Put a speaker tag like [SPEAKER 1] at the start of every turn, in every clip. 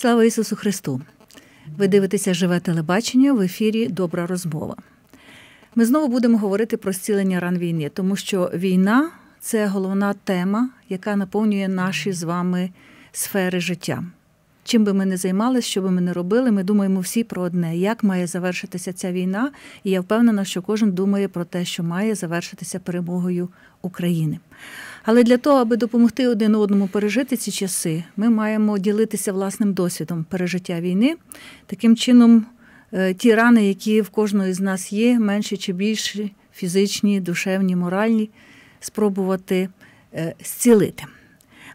[SPEAKER 1] Слава Ісусу Христу! Ви дивитеся живе телебачення в ефірі Добра розмова. Ми знову будемо говорити про зцілення ран війни, тому що війна це головна тема, яка наповнює наші з вами сфери життя. Чим би ми не займалися, що би ми не робили, ми думаємо всі про одне, як має завершитися ця війна, і я впевнена, що кожен думає про те, що має завершитися перемогою України. Але для того, аби допомогти один одному пережити ці часи, ми маємо ділитися власним досвідом пережиття війни. Таким чином, е, ті рани, які в кожного з нас є, менші чи більші, фізичні, душевні, моральні, спробувати е, зцілити.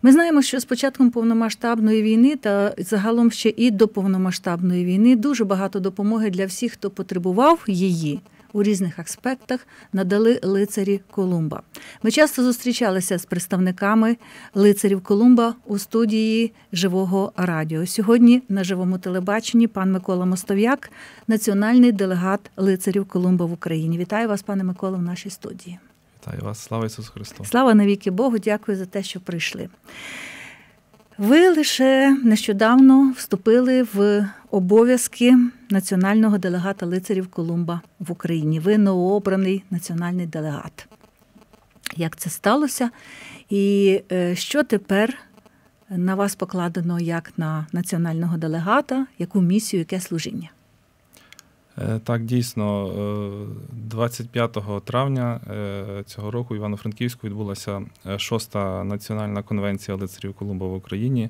[SPEAKER 1] Ми знаємо, що з початком повномасштабної війни та загалом ще і до повномасштабної війни дуже багато допомоги для всіх, хто потребував її у різних аспектах надали лицарі Колумба. Ми часто зустрічалися з представниками лицарів Колумба у студії живого радіо. Сьогодні на живому телебаченні пан Микола Мостов'як, національний делегат лицарів Колумба в Україні. Вітаю вас, пане Микола, в нашій студії.
[SPEAKER 2] Вітаю вас, слава Ісусу Христу!
[SPEAKER 1] Слава навіки Богу, дякую за те, що прийшли. Ви лише нещодавно вступили в обов'язки національного делегата лицарів Колумба в Україні. Ви новообраний національний делегат. Як це сталося? І е, що тепер на вас покладено як на національного делегата, яку місію, яке служіння?
[SPEAKER 2] Е, так, дійсно, 25 е, травня цього року в Івано-Франківську відбулася шоста національна конвенція лицарів Колумба в Україні,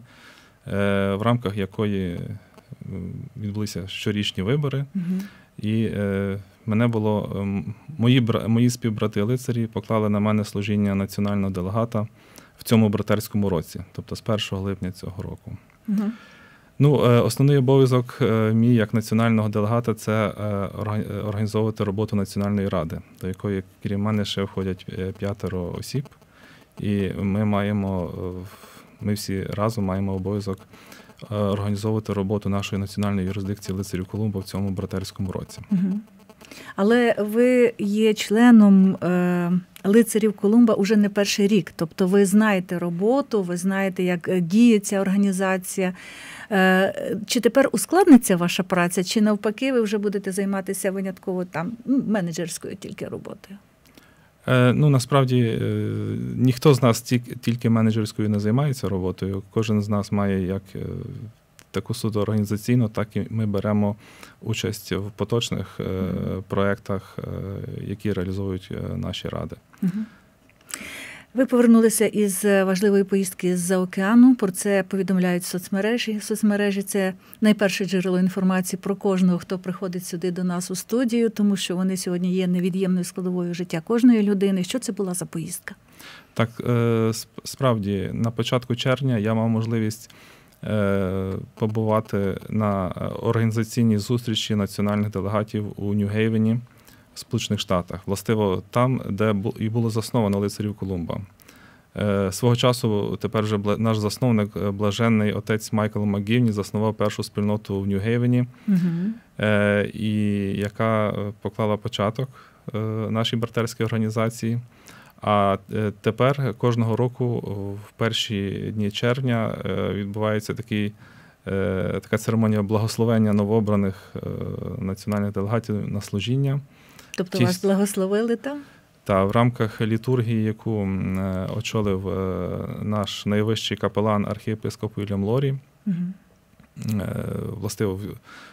[SPEAKER 2] в рамках якої відбулися щорічні вибори. Угу. І мене було мої мої співбрати лицарі поклали на мене служіння національного делегата в цьому братерському році, тобто з 1 липня цього року. Угу. Ну, основний обов'язок мій як національного делегата це організовувати роботу національної ради, до якої крім мене ще входять п'ятеро осіб, і ми маємо ми всі разом маємо обов'язок організовувати роботу нашої національної юрисдикції лицарів Колумба в цьому братерському році.
[SPEAKER 1] Угу. Але ви є членом е, лицарів Колумба уже не перший рік. Тобто ви знаєте роботу, ви знаєте, як е, діє ця організація. Е, чи тепер ускладниться ваша праця, чи навпаки, ви вже будете займатися винятково там менеджерською тільки роботою?
[SPEAKER 2] Ну, насправді ніхто з нас тільки менеджерською не займається роботою. Кожен з нас має як таку суто організаційну, так і ми беремо участь в поточних mm-hmm. проєктах, е, які реалізують е, наші ради.
[SPEAKER 1] Ви повернулися із важливої поїздки з-за океану. Про це повідомляють соцмережі. Соцмережі це найперше джерело інформації про кожного, хто приходить сюди до нас у студію, тому що вони сьогодні є невід'ємною складовою життя кожної людини. Що це була за поїздка?
[SPEAKER 2] Так, справді на початку червня я мав можливість Е, побувати на організаційній зустрічі національних делегатів у Нью-Гейвені, Сполучених Штатах, властиво там, де і було засновано лицарів Колумба. Е, свого часу тепер вже наш засновник, е, блаженний отець Майкл Макгівні, заснував першу спільноту в Нью-Гейвені, угу. і яка поклала початок нашій братерській організації. А е, тепер кожного року, в перші дні червня, е, відбувається такий, е, така церемонія благословення новообраних національних делегатів на служіння.
[SPEAKER 1] Тобто Чист... вас благословили там?
[SPEAKER 2] Та в рамках літургії, яку очолив наш найвищий капелан архієпископ Вільям Лорі. Угу. Властиво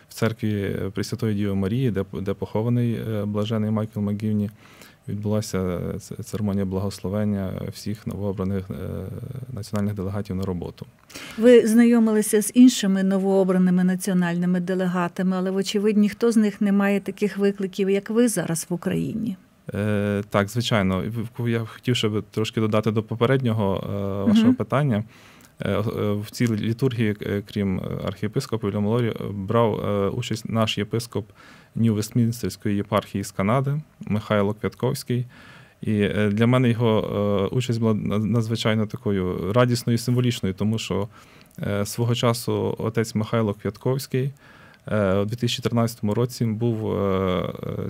[SPEAKER 2] в церкві Пресвятої Діви Марії, де де похований блажений Майкл Макгівні, відбулася церемонія благословення всіх новообраних е, національних делегатів на роботу.
[SPEAKER 1] Ви знайомилися з іншими новообраними національними делегатами, але вочевидь ніхто з них не має таких викликів, як ви зараз в Україні.
[SPEAKER 2] Е, так, звичайно, я хотів щоб трошки додати до попереднього е, вашого угу. питання. В цій літургії, крім архієпископа Вільям Лорі, брав участь наш єпископ Нью-Вестмінстерської єпархії з Канади Михайло Квятковський. І е, для мене його е, участь була надзвичайно такою радісною і символічною, тому що е, свого часу отець Михайло Квятковський у 2013 році був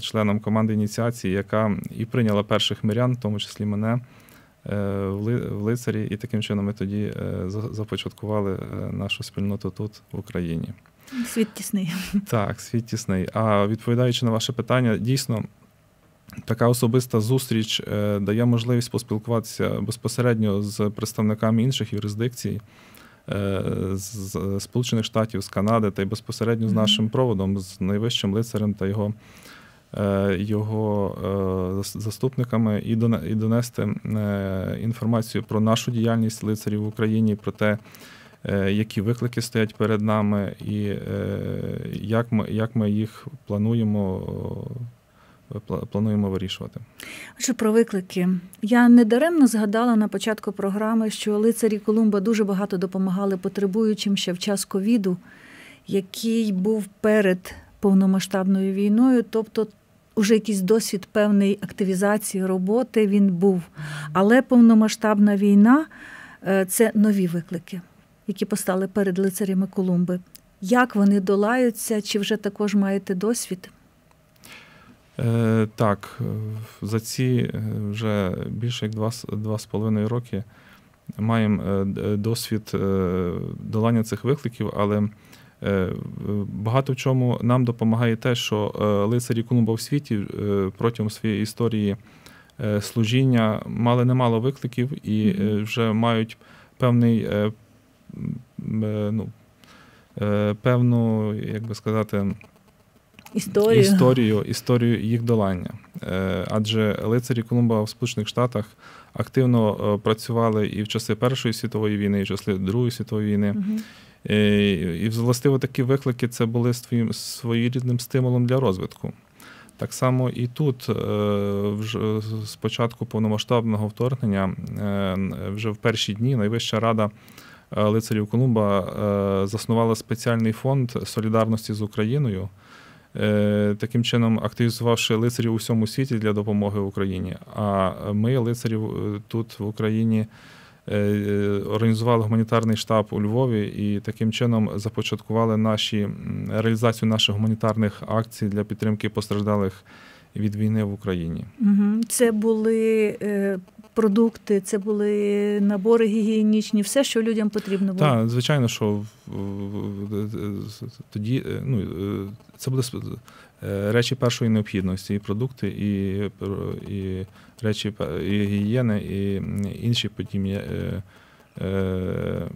[SPEAKER 2] членом команди ініціації, яка і прийняла перших мирян, в тому числі мене, в лицарі, і таким чином ми тоді започаткували нашу спільноту тут, в Україні.
[SPEAKER 1] Світ тісний.
[SPEAKER 2] Так, світ тісний. А відповідаючи на ваше питання, дійсно. Така особиста зустріч дає можливість поспілкуватися безпосередньо з представниками інших юрисдикцій, Е, з Сполучених Штатів, з Канади та й безпосередньо з нашим проводом, з найвищим лицарем та його е, його е, заступниками, і донести інформацію про нашу діяльність лицарів в Україні, про те, які виклики стоять перед нами, і як ми, як ми їх плануємо плануємо вирішувати.
[SPEAKER 1] Що про виклики? Я недаремно згадала на початку програми, що лицарі Колумба дуже багато допомагали потребуючим ще в час ковіду, який був перед повномасштабною війною, тобто. Уже якийсь досвід певної активізації роботи він був. Але повномасштабна війна е, це нові виклики, які постали перед лицарями Колумби. Як вони долаються, чи вже також маєте досвід?
[SPEAKER 2] Е, так, е, за ці вже більше як два, два з половиною роки маємо досвід долання цих викликів, але багато в чому нам допомагає те, що лицарі Колумба в світі протягом своєї історії служіння мали немало викликів і вже мають певний ну, певну, як би сказати,
[SPEAKER 1] історію
[SPEAKER 2] історію, історію їх долання. Е, адже лицарі Колумба в Сполучених Штатах активно е, працювали і в часи Першої світової війни, і в часи Другої світової війни. Угу. І, властиво, такі виклики це були своїм своєрідним стимулом для розвитку. Так само і тут, вже з початку повномасштабного вторгнення, вже в перші дні найвища рада лицарів Колумба заснувала спеціальний фонд солідарності з Україною. Е, таким чином активізувавши лицарів у всьому світі для допомоги Україні. А ми, лицарів, е, тут в Україні е, організували гуманітарний штаб у Львові і таким чином започаткували наші реалізацію наших гуманітарних акцій для підтримки постраждалих від війни в Україні.
[SPEAKER 1] Це були продукти, це були набори гігієнічні, все, що людям потрібно було.
[SPEAKER 2] Так, звичайно, що тоді ну, це буде е, речі першої необхідності, і продукти, і і речі і гігієни, і інші подібні е, е,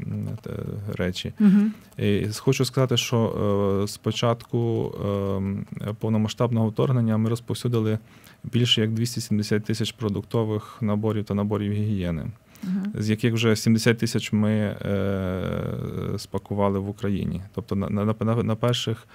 [SPEAKER 2] речі. Угу. І Хочу сказати, що з початку повномасштабного вторгнення ми розповсюдили більше як 270 тисяч продуктових наборів та наборів гігієни. З яких вже 70 тисяч ми е, спакували в Україні. Тобто на, на, на перших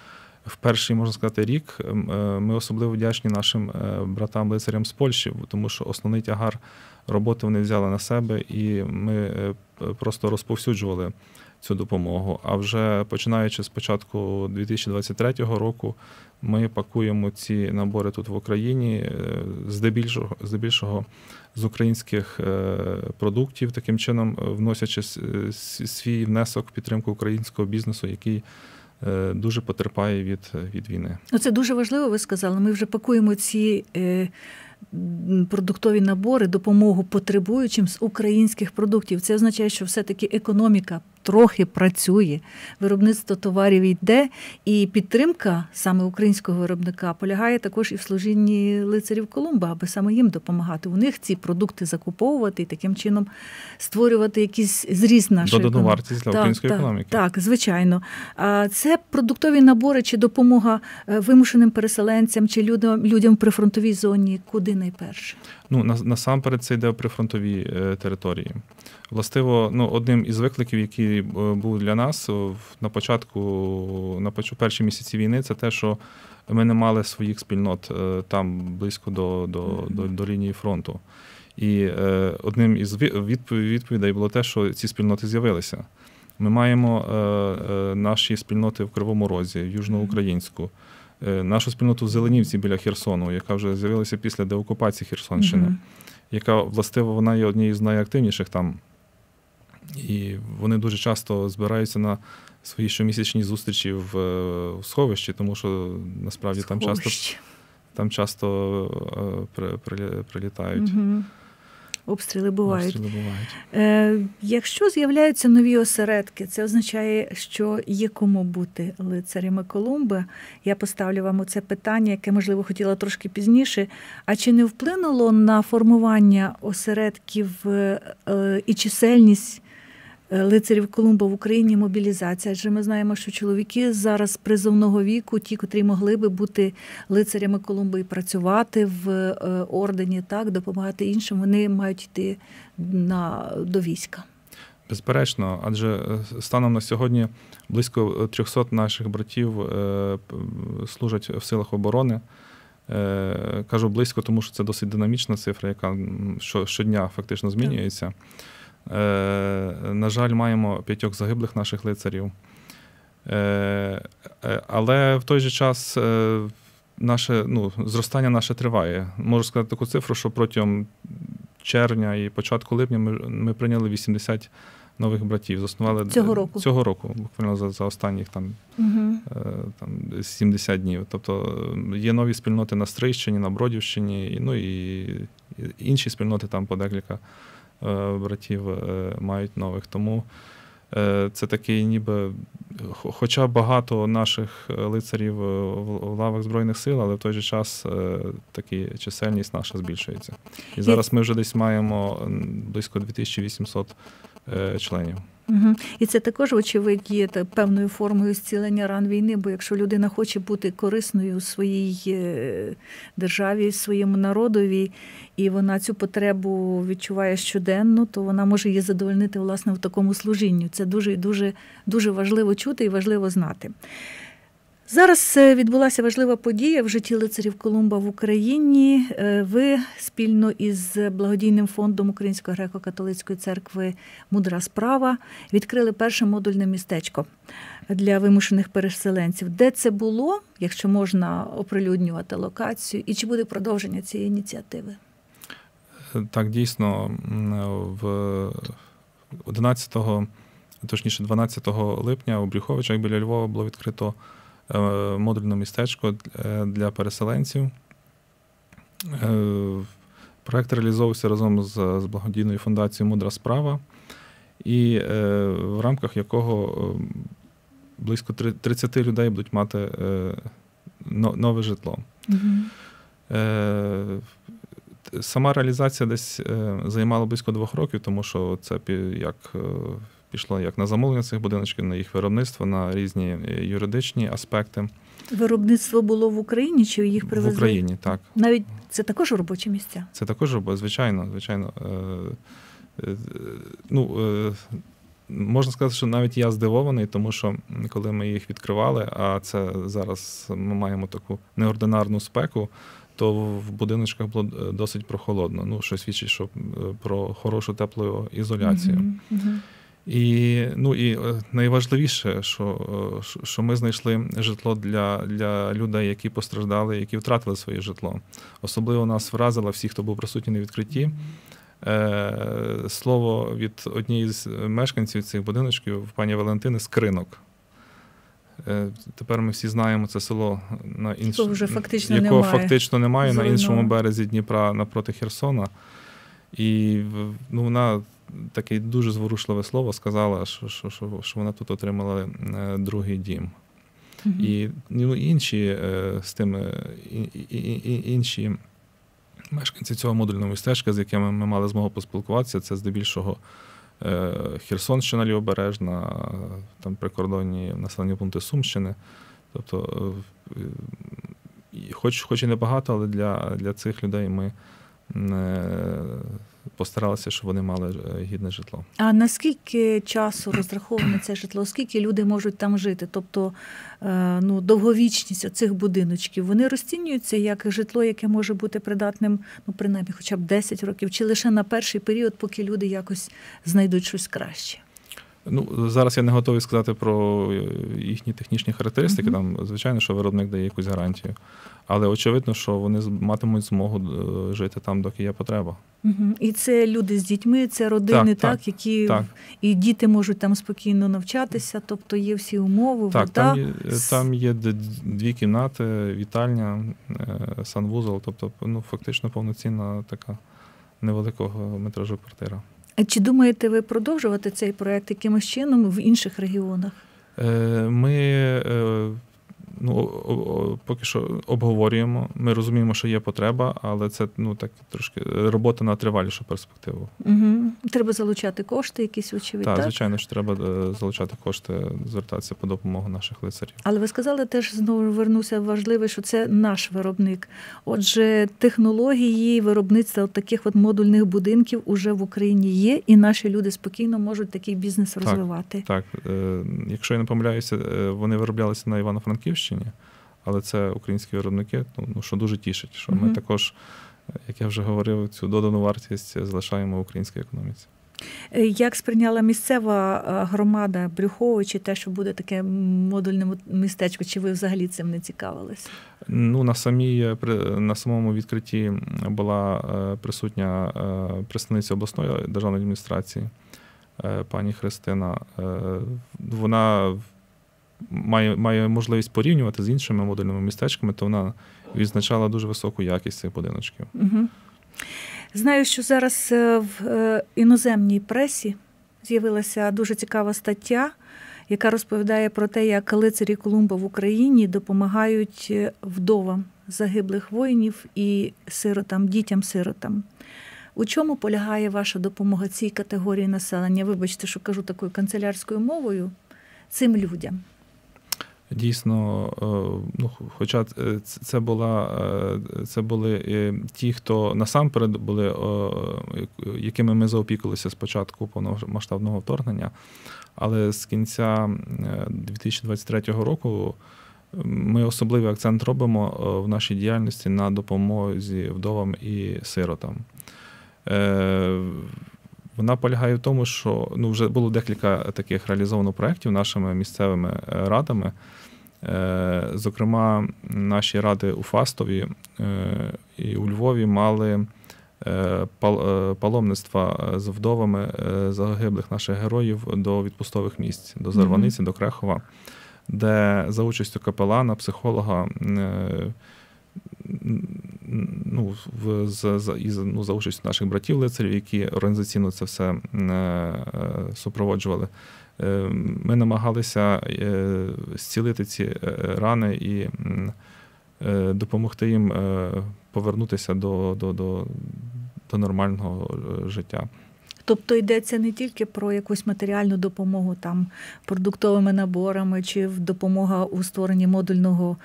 [SPEAKER 2] в перший, можна сказати, рік е, ми особливо вдячні нашим е, братам-лицарям з Польщі, тому що основний тягар роботи вони взяли на себе, і ми е, просто розповсюджували цю допомогу. А вже починаючи з початку 2023 року, ми пакуємо ці набори тут в Україні, здебільшого, здебільшого з українських продуктів, таким чином вносячи свій внесок в підтримку українського бізнесу, який дуже потерпає від від війни.
[SPEAKER 1] Ну, це дуже важливо. Ви сказали. Ми вже пакуємо ці е, продуктові набори, допомогу потребуючим з українських продуктів. Це означає, що все-таки економіка трохи працює, виробництво товарів йде, і підтримка саме українського виробника полягає також і в служінні лицарів Колумба, аби саме їм допомагати. У них ці продукти закуповувати і таким чином створювати якийсь зріст нашої
[SPEAKER 2] Додану вартість для так, української
[SPEAKER 1] так,
[SPEAKER 2] економіки.
[SPEAKER 1] Так, звичайно. А це продуктові набори чи допомога е, вимушеним переселенцям чи людям людям в прифронтовій зоні, куди найперше?
[SPEAKER 2] Ну насамперед це йде в прифронтовій е, території. Властиво, ну, одним із викликів, який е, був для нас на початку, на перші місяці війни, це те, що ми не мали своїх спільнот е, там близько до, до, до, до лінії фронту. І е, одним із відповідей було те, що ці спільноти з'явилися. Ми маємо е, е, наші спільноти в Кривому Розі, Южноукраїнську, е, нашу спільноту в Зеленівці біля Херсону, яка вже з'явилася після деокупації Херсонщини, mm-hmm. яка властиво вона є однією з найактивніших там і вони дуже часто збираються на свої щомісячні зустрічі в, в сховищі, тому що насправді там часто там часто е, при, при, прилітають. Угу.
[SPEAKER 1] Обстріли бувають.
[SPEAKER 2] Обстріли бувають.
[SPEAKER 1] Е, Якщо з'являються нові осередки, це означає, що є кому бути лицарями Колумба. Я поставлю вам оце питання, яке, можливо, хотіла трошки пізніше. А чи не вплинуло на формування осередків е, е, і чисельність е, лицарів Колумба в Україні мобілізація? Адже ми знаємо, що чоловіки зараз призовного віку, ті, котрі могли би бути лицарями Колумба і працювати в е, ордені, так допомагати іншим, вони мають йти на до війська.
[SPEAKER 2] Безперечно, адже е, станом на сьогодні близько 300 наших братів е, служать в силах оборони. Е, Кажу близько, тому що це досить динамічна цифра, яка щодня фактично змінюється. Е, На жаль, маємо п'ятьох загиблих наших лицарів. Е, е, Але в той же час наше ну, зростання наше триває. Можу сказати таку цифру, що протягом червня і початку липня ми, ми прийняли 80 нових братів. Заснували
[SPEAKER 1] Цього року?
[SPEAKER 2] Цього року, буквально за, за останніх там,
[SPEAKER 1] Угу.
[SPEAKER 2] там 70 днів. Тобто є нові спільноти на Стрийщині, на Бродівщині, ну і, інші спільноти там по декілька братів е, мають нових. Тому е, це такий, ніби, хоча багато наших е, лицарів е, в, лавах Збройних сил, але в той же час е, такі чисельність наша збільшується. І зараз ми вже десь маємо близько 2800 е, членів.
[SPEAKER 1] Угу. І це також, очевидь, є певною формою зцілення ран війни, бо якщо людина хоче бути корисною у своїй е, державі, своєму народові, і вона цю потребу відчуває щоденно, то вона може її задовольнити власне в такому служінню. Це дуже дуже дуже важливо чути і важливо знати. Зараз е, відбулася важлива подія в житті лицарів Колумба в Україні. Е, Ви спільно із благодійним фондом Української греко-католицької церкви Мудра справа відкрили перше модульне містечко для вимушених переселенців. Де це було, якщо можна оприлюднювати локацію, і чи буде продовження цієї ініціативи?
[SPEAKER 2] Так, дійсно, в 11, точніше, 12 липня у Брюховичах біля Львова було відкрито е, модульне містечко е, для переселенців. Е, Проект реалізовувався разом з, благодійною фундацією Мудра справа, і е, в рамках якого е, близько 30 людей будуть мати е, нове житло. Е, Сама реалізація десь е, займала близько двох років, тому що це як е, пішло як на замовлення цих будиночків, на їх виробництво, на різні е, юридичні аспекти
[SPEAKER 1] Виробництво було в Україні, чи їх привезли?
[SPEAKER 2] в Україні. Так,
[SPEAKER 1] Навіть це також робочі місця.
[SPEAKER 2] це також робо- звичайно, звичайно. е, е, Ну, можна сказати, що навіть я здивований, тому що коли ми їх відкривали, а це зараз ми маємо таку неординарну спеку. То в будиночках було досить прохолодно. Ну, що свідчить, що про хорошу теплу ізоляцію.
[SPEAKER 1] Мгм.
[SPEAKER 2] І, ну, і е, найважливіше, що, е, що- ми знайшли житло для, для людей, які постраждали, які втратили своє житло. Особливо нас вразило всі, хто був присутній на відкритті. Е, слово від однієї з мешканців цих будиночків, пані Валентини, скринок. Тепер ми всі знаємо це село на інш...
[SPEAKER 1] Вже фактично
[SPEAKER 2] якого
[SPEAKER 1] немає.
[SPEAKER 2] фактично немає на іншому березі Дніпра напроти Херсона. І ну, вона таке дуже зворушливе слово сказала, що, що, що, що вона тут отримала е, другий дім.
[SPEAKER 1] Мгм.
[SPEAKER 2] І ну, інші е, з тими і, і, і, інші мешканці цього модульного містечка, з якими ми мали змогу поспілкуватися, це здебільшого е, Херсонщина лівобережна, там прикордонні населені пункти Сумщини. Тобто, хоч, хоч і небагато, але для, для цих людей ми постаралися, щоб вони мали е, гідне житло.
[SPEAKER 1] А наскільки часу розраховане це житло? Скільки люди можуть там жити? Тобто е, ну, довговічність оцих будиночків, вони розцінюються як житло, яке може бути придатним, ну, принаймні, хоча б 10 років, чи лише на перший період, поки люди якось знайдуть щось краще?
[SPEAKER 2] Ну, зараз я не готовий сказати про е, їхні технічні характеристики.
[SPEAKER 1] Мгм.
[SPEAKER 2] Там, звичайно, що виробник дає якусь гарантію. Але очевидно, що вони матимуть змогу е, жити там, доки є потреба.
[SPEAKER 1] Угу. І це люди з дітьми, це родини, так,
[SPEAKER 2] Так, так,
[SPEAKER 1] які
[SPEAKER 2] так.
[SPEAKER 1] і діти можуть там спокійно навчатися, тобто є всі умови,
[SPEAKER 2] Так,
[SPEAKER 1] вода.
[SPEAKER 2] там є, е, там є дві кімнати, вітальня, санвузол, тобто ну, фактично повноцінна така невеликого метражу квартира.
[SPEAKER 1] Чи думаєте ви продовжувати цей проект якимось чином в інших регіонах?
[SPEAKER 2] Ми ну, поки що обговорюємо. Ми розуміємо, що є потреба, але це ну так трошки робота на тривалішу перспективу.
[SPEAKER 1] Угу. Треба залучати кошти, якісь очевидь.
[SPEAKER 2] Так, так, звичайно, що треба е, залучати кошти, звертатися по допомогу наших лицарів.
[SPEAKER 1] Але ви сказали, теж знову вернуся важливе, що це наш виробник. Отже, технології виробництва от таких от модульних будинків уже в Україні є, і наші люди спокійно можуть такий бізнес розвивати.
[SPEAKER 2] Так, е, якщо я не помиляюся, е, вони вироблялися на Івано-Франківщині. Німеччині, але це українські виробники, ну, ну що дуже тішить, що ми також, як я вже говорив, цю додану вартість залишаємо в українській економіці.
[SPEAKER 1] Е, як сприйняла місцева е, громада Брюховичі те, що буде таке модульне містечко? Чи ви взагалі цим не цікавилися?
[SPEAKER 2] Ну на самій на самому відкритті була е, присутня представниця обласної державної адміністрації пані Христина. Вона має має можливість порівнювати з іншими модульними містечками, то вона відзначала дуже високу якість цих будиночків.
[SPEAKER 1] Знаю, що зараз е, в е, іноземній пресі з'явилася дуже цікава стаття, яка розповідає про те, як лицарі Колумба в Україні допомагають е, вдовам загиблих воїнів і сиротам, дітям-сиротам. У чому полягає ваша допомога цій категорії населення? Вибачте, що кажу такою канцелярською мовою цим людям.
[SPEAKER 2] Дійсно, е, ну, хоча це була е, це були ті, хто насамперед були, якими ми заопікувалися спочатку повномасштабного вторгнення, але з кінця 2023 е, року ми особливий акцент робимо в нашій діяльності на допомозі вдовам і сиротам. Вона полягає в тому, що ну, вже було декілька таких реалізовано проєктів нашими місцевими радами. Е, зокрема, наші ради у Фастові е, і у Львові мали е, паломництва з вдовами загиблих наших героїв до відпустових місць, до Зарваниці, mm-hmm. до Крехова, де за участю капелана, психолога. Ну, в, за, за, ну, за участю наших братів-лицарів, які організаційно це все супроводжували, ми намагалися е, зцілити ці е, рани і допомогти їм повернутися до, до, до, до нормального життя.
[SPEAKER 1] Тобто йдеться не тільки про якусь матеріальну допомогу там продуктовими наборами чи допомога у створенні модульного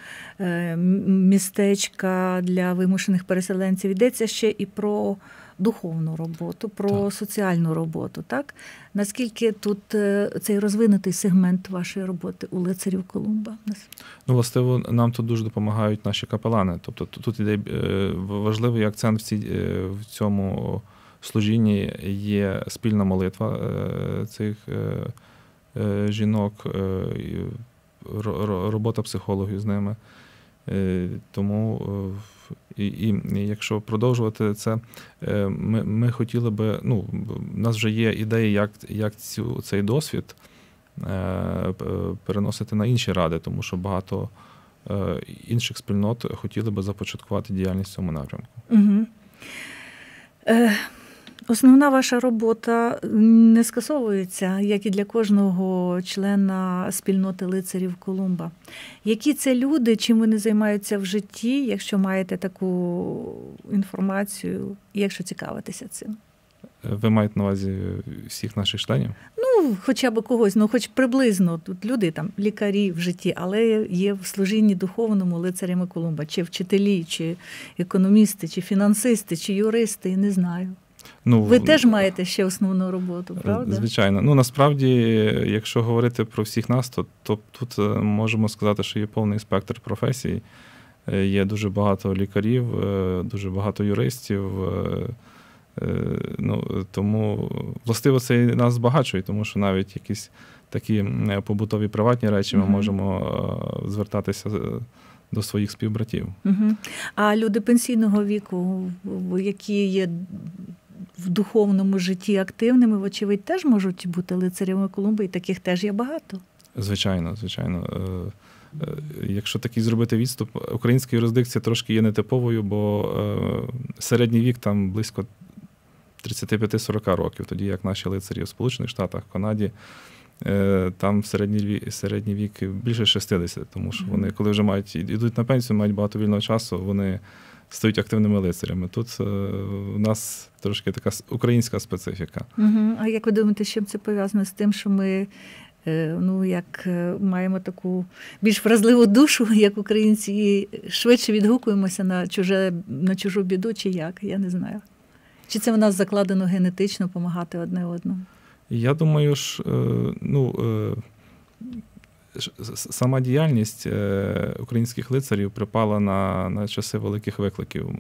[SPEAKER 1] містечка для вимушених переселенців. Йдеться ще і про духовну роботу, про так. соціальну роботу. Так наскільки тут е, цей розвинутий сегмент вашої роботи у лицарів Колумба?
[SPEAKER 2] Ну, властиво, нам тут дуже допомагають наші капелани. Тобто тут іде е, важливий акцент в цій е, в цьому служінні є спільна молитва цих жінок, робота психологів з ними. Тому і, і якщо продовжувати це, е, ми ми хотіли би. Ну, у нас вже є ідеї, як як цю, цей досвід е, переносити на інші ради, тому що багато е, інших спільнот хотіли би започаткувати діяльність в цьому напрямку.
[SPEAKER 1] Угу. Основна ваша робота не скасовується, як і для кожного члена спільноти лицарів Колумба. Які це люди, чим вони займаються в житті, якщо маєте таку інформацію, якщо цікавитеся цим?
[SPEAKER 2] Ви маєте на увазі всіх наших членів?
[SPEAKER 1] Ну, хоча б когось, ну хоч приблизно тут люди там лікарі в житті, але є в служінні духовному лицарями Колумба, чи вчителі, чи економісти, чи фінансисти, чи юристи, не знаю. Ну, Ви теж маєте ще основну роботу, правда?
[SPEAKER 2] Звичайно. Ну насправді, якщо говорити про всіх нас, то, то тут е, можемо сказати, що є повний спектр професій. Е, є дуже багато лікарів, е, дуже багато юристів. Ну, Тому властиво це і нас збагачує, тому що навіть якісь такі побутові приватні речі ми можемо звертатися до своїх співбратів.
[SPEAKER 1] А люди пенсійного віку, які є в духовному житті активними, вочевидь, теж можуть бути лицарями Колумби, і таких теж є багато.
[SPEAKER 2] Звичайно, звичайно. Е, е, якщо такий зробити відступ, українська юрисдикція трошки є нетиповою, бо е, середній вік там близько 35-40 років, тоді як наші лицарі в Сполучених Штатах, Канаді. Там середній вік, середній вік більше 60, тому що вони, коли вже мають йдуть на пенсію, мають багато вільного часу, вони стають активними лицарями. Тут у нас трошки така українська специфіка.
[SPEAKER 1] Угу. А як ви думаєте, з чим це пов'язано з тим, що ми Е, ну, як е, маємо таку більш вразливу душу, як українці, і швидше відгукуємося на чуже, на чужу біду, чи як, я не знаю. Чи це в нас закладено генетично допомагати одне одному?
[SPEAKER 2] Я думаю, що ну, сама діяльність е, українських лицарів припала на на часи великих викликів.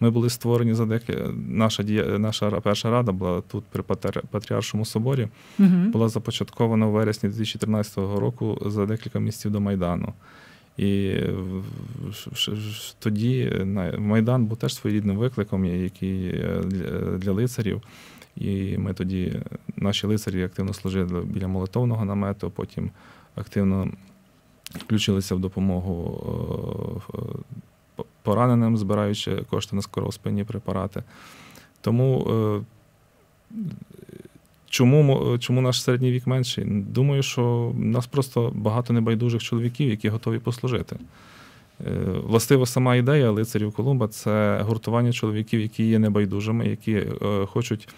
[SPEAKER 2] Ми були створені за деякі. Наша наша перша рада була тут при Патріаршому соборі, угу. була започаткована у вересні 2013 року за декілька місяців до Майдану. І тоді Майдан був теж своєрідним викликом, який е, для лицарів. І ми тоді, наші лицарі активно служили біля молитовного намету, потім активно включилися в допомогу е, пораненим, збираючи кошти на скороспинні препарати. Тому е, чому чому наш середній вік менший? Думаю, що нас просто багато небайдужих чоловіків, які готові послужити. Е, властиво, сама ідея лицарів Колумба це гуртування чоловіків, які є небайдужими, які хочуть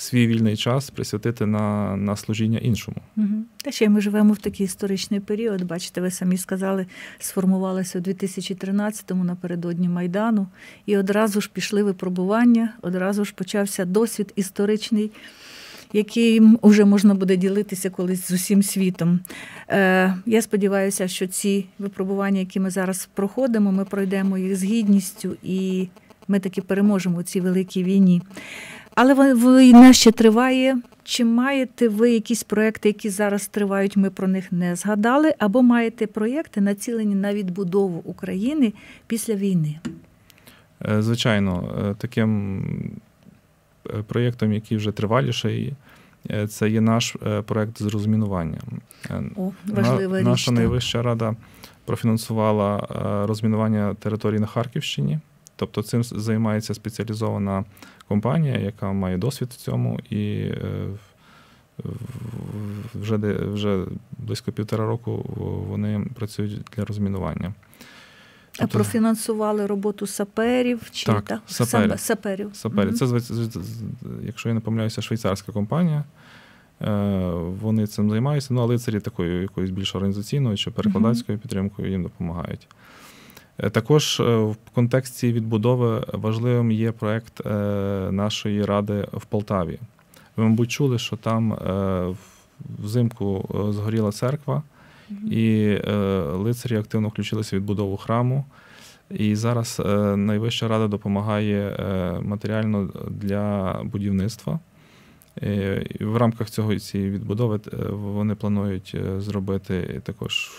[SPEAKER 2] свій вільний час присвятити на на служіння іншому.
[SPEAKER 1] Угу. Та ще ми живемо в такий історичний період. Бачите, ви самі сказали, сформувалося у 2013-му напередодні Майдану, і одразу ж пішли випробування, одразу ж почався досвід історичний. Яким вже можна буде ділитися колись з усім світом. Е, Я сподіваюся, що ці випробування, які ми зараз проходимо, ми пройдемо їх з гідністю, і ми таки переможемо у цій великій війні. Але війна ще триває. Чи маєте ви якісь проекти, які зараз тривають, ми про них не згадали, або маєте проєкти, націлені на відбудову України після війни?
[SPEAKER 2] Е, звичайно, е, таким е, проєктом, який вже триваліший, це є наш проєкт з розмінування.
[SPEAKER 1] О, важлива річ.
[SPEAKER 2] Наша найвища рада профінансувала розмінування території на Харківщині. Тобто цим займається спеціалізована компанія, яка має досвід в цьому, і е, вже вже близько півтора року вони працюють для розмінування.
[SPEAKER 1] Тобто, а профінансували роботу саперів чи
[SPEAKER 2] так? так? Саперів.
[SPEAKER 1] Саперів.
[SPEAKER 2] Саперів. Угу. Це, якщо я не помиляюся, швейцарська компанія. Е, вони цим займаються, ну а лицарі такою якоюсь більш організаційною чи перекладацькою підтримкою їм допомагають. Е, також е, в контексті відбудови важливим є проект е, нашої ради в Полтаві. Ви, мабуть, чули, що там взимку згоріла церква, і лицарі активно включилися в відбудову храму. І зараз найвища рада допомагає матеріально для будівництва. В рамках цього цієї відбудови вони планують зробити також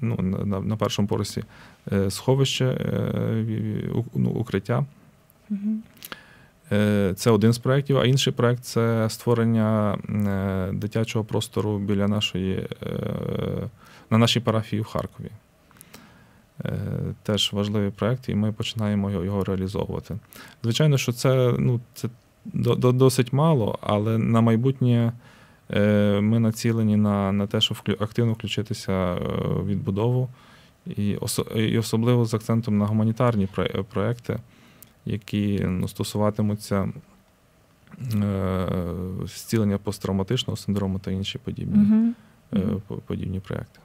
[SPEAKER 2] ну, на на першому поверсі е, сховище, е, ну, укриття. Угу. Це один з проєктів, а інший проєкт це створення дитячого простору біля нашої, на нашій парафії в Харкові. Теж важливий проєкт, і ми починаємо його реалізовувати. Звичайно, що це ну, це досить мало, але на майбутнє ми націлені на на те, щоб активно включитися е, в відбудову, і і особливо з акцентом на гуманітарні проекти, які ну, стосуватимуться е, зцілення посттравматичного синдрому та інші подібні, угу. подібні проекти.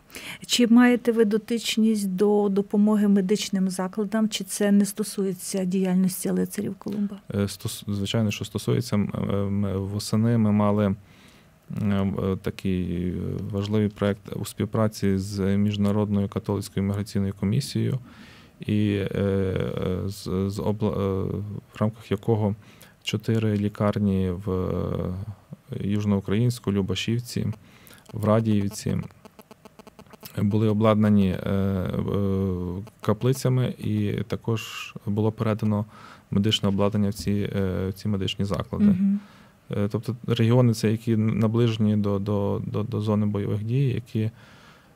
[SPEAKER 1] Чи маєте ви дотичність до допомоги медичним закладам, чи це не стосується діяльності лицарів Колумба?
[SPEAKER 2] Звичайно, що стосується восени, ми мали. Е, такий важливий проект у співпраці з Міжнародною католицькою міграційною комісією, і е, з, з обла... Е, в рамках якого чотири лікарні в Южноукраїнську, Любашівці, в Радіївці були обладнані каплицями, і також було передано медичне обладнання в ці, в ці медичні заклади. Угу. Е, тобто регіони, це які наближені до до, до, до зони бойових дій, які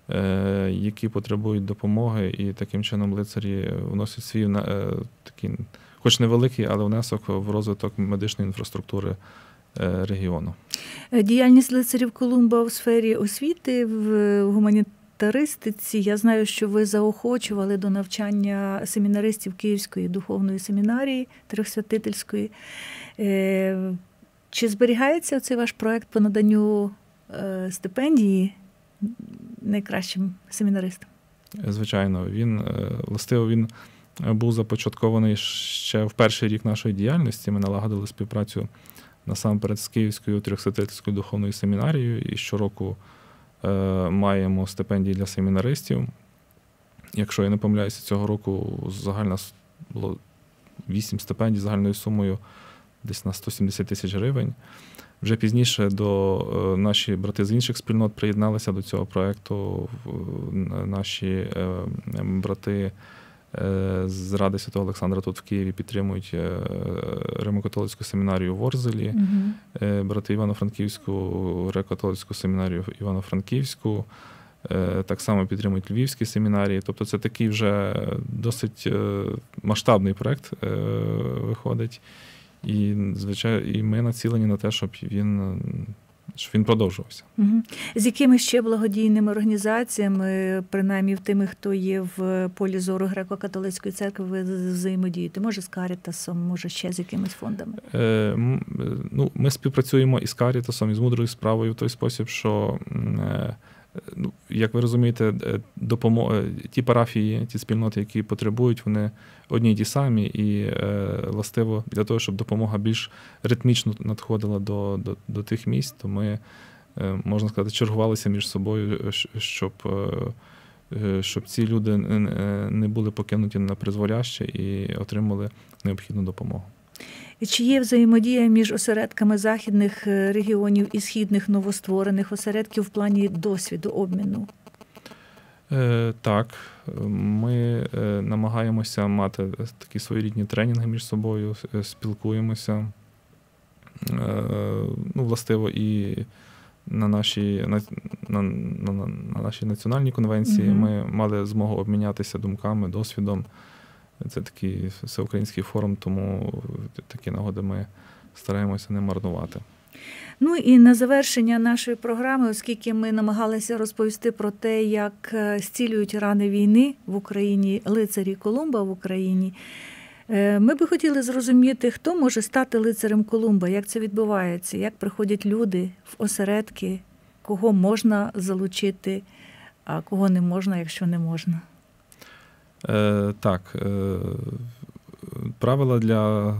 [SPEAKER 2] е, які потребують допомоги, і таким чином лицарі вносять свій е, такий хоч невеликий, але внесок в розвиток медичної інфраструктури регіону.
[SPEAKER 1] Діяльність лицарів Колумба у сфері освіти в гуманітаристиці. Я знаю, що ви заохочували до навчання семінаристів Київської духовної семінарії Трьохсвятительської. Чи зберігається цей ваш проект по наданню стипендії найкращим семінаристам?
[SPEAKER 2] Звичайно, він властиво він був започаткований ще в перший рік нашої діяльності. Ми налагодили співпрацю насамперед з Київською трьохсвятительською духовною семінарією, і щороку е, маємо стипендії для семінаристів. Якщо я не помиляюся, цього року загальна було 8 стипендій загальною сумою десь на 170 тисяч гривень. Вже пізніше до е, наші брати з інших спільнот приєдналися до цього проєкту. Наші е, брати Е, з Ради Святого Олександра тут в Києві підтримують е, Римо-католицьку семінарію в Орзелі, угу. брати Івано-Франківську, Греко-католицьку семінарію Івано-Франківську. Так само підтримують львівські семінарії. Тобто це такий вже досить масштабний проект виходить. І, звичайно, і ми націлені на те, щоб він щоб він продовжувався.
[SPEAKER 1] Угу. З якими ще благодійними організаціями, принаймні в тими, хто є в полі зору греко-католицької церкви, ви взаємодієте? Може, з Карітасом, може ще з якимись фондами? Е,
[SPEAKER 2] ну, Ми співпрацюємо із Карітасом, і з мудрою справою в той спосіб, що. Е, ну, як ви розумієте, е, допомога ті парафії, ті спільноти, які потребують, вони одні й ті самі, і е, властиво для того, щоб допомога більш ритмічно надходила до до, до тих місць, то ми, е, можна сказати, чергувалися між собою, щоб щоб ці люди не були покинуті на призволяще і отримали необхідну допомогу.
[SPEAKER 1] Чи є взаємодія між осередками західних е, регіонів і східних новостворених осередків в плані досвіду обміну?
[SPEAKER 2] Е, Так, ми е, намагаємося мати такі своєрідні тренінги між собою, е, спілкуємося. Ну, властиво, і на нашій на, на, на, на нашій національній конвенції mm ми мали змогу обмінятися думками, досвідом. Це такий всеукраїнський форум, тому такі нагоди ми стараємося не марнувати.
[SPEAKER 1] Ну і на завершення нашої програми, оскільки ми намагалися розповісти про те, як е, зцілюють рани війни в Україні, лицарі Колумба в Україні. Е, ми би хотіли зрозуміти, хто може стати лицарем Колумба, як це відбувається, як приходять люди в осередки, кого можна залучити, а кого не можна, якщо не можна.
[SPEAKER 2] Е, Так. Е, Правила для е,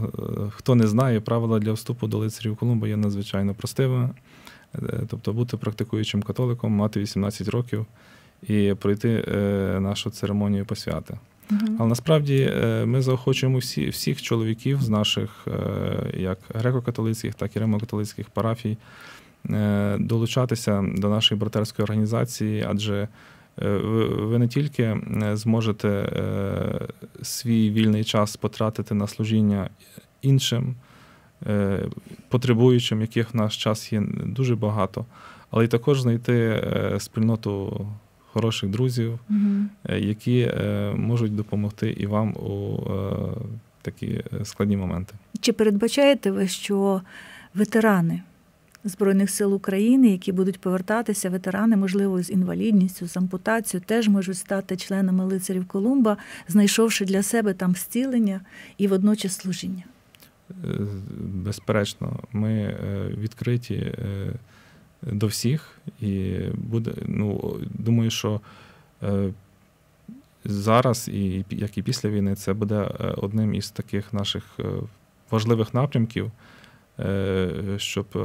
[SPEAKER 2] хто не знає, правила для вступу до лицарів Колумба є надзвичайно простими. Е, тобто бути практикуючим католиком, мати 18 років і пройти нашу церемонію посвяти. Угу. Але насправді ми заохочуємо всі, всіх чоловіків з наших як греко-католицьких, так і римо-католицьких парафій долучатися до нашої братерської організації, адже Е, ви не тільки е, зможете е, свій вільний час потратити на служіння іншим, потребуючим, яких в наш час є дуже багато, але й також знайти спільноту хороших друзів, які можуть допомогти і вам у такі складні моменти.
[SPEAKER 1] Чи передбачаєте ви, що ветерани? Збройних сил України, які будуть повертатися, ветерани, можливо, з інвалідністю, з ампутацією, теж можуть стати членами лицарів Колумба, знайшовши для себе там зцілення і водночас служіння.
[SPEAKER 2] Е, безперечно, ми е, відкриті е, до всіх, і буде. Ну думаю, що зараз, і як і після війни, це буде одним із таких наших важливих напрямків. Е, щоб е,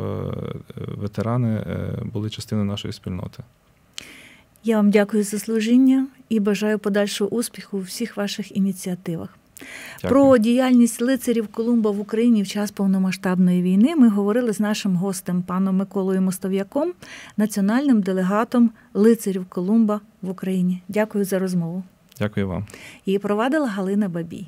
[SPEAKER 2] ветерани е, були частиною нашої спільноти.
[SPEAKER 1] Я вам дякую за служіння і бажаю подальшого успіху у всіх ваших ініціативах. Дякую. Про діяльність лицарів Колумба в Україні в час повномасштабної війни ми говорили з нашим гостем, паном Миколою Мостов'яком, національним делегатом лицарів Колумба в Україні. Дякую за розмову.
[SPEAKER 2] Дякую вам.
[SPEAKER 1] Її провадила Галина Бабій.